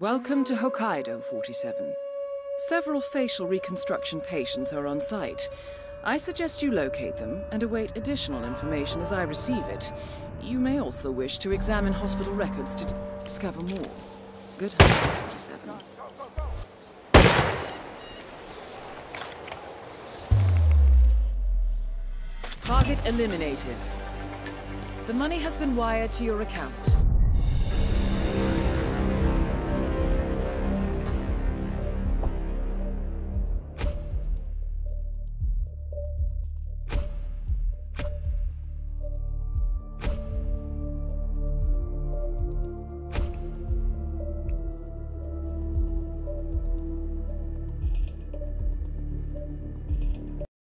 Welcome to Hokkaido 47. Several facial reconstruction patients are on site. I suggest you locate them and await additional information as I receive it. You may also wish to examine hospital records to discover more. Good hunting, 47. Target eliminated. The money has been wired to your account.